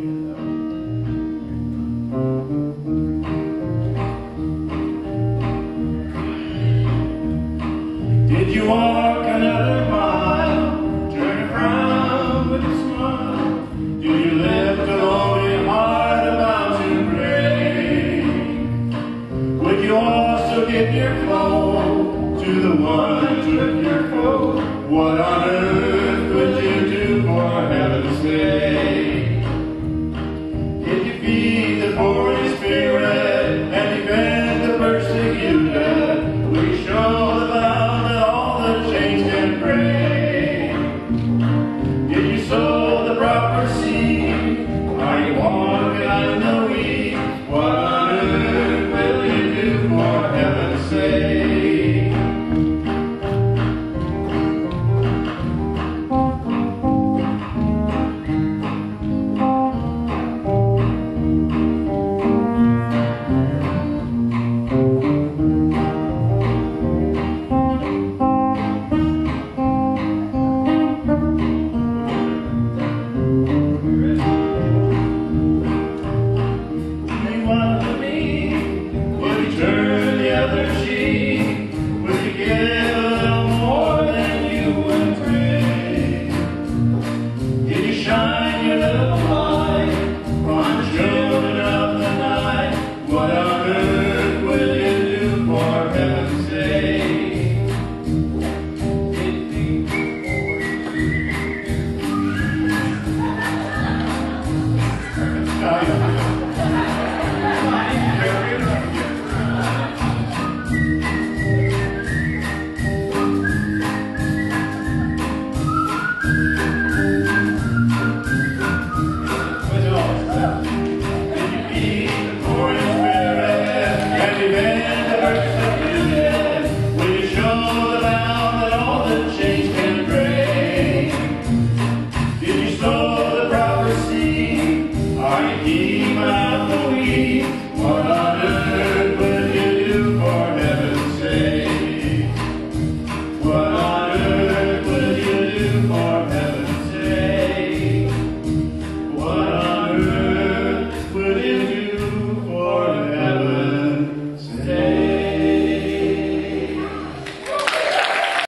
Did you walk another mile? Turn around with a smile. Did you lift a lonely heart about to break? Would you also give your flow to the one who took your coat? What on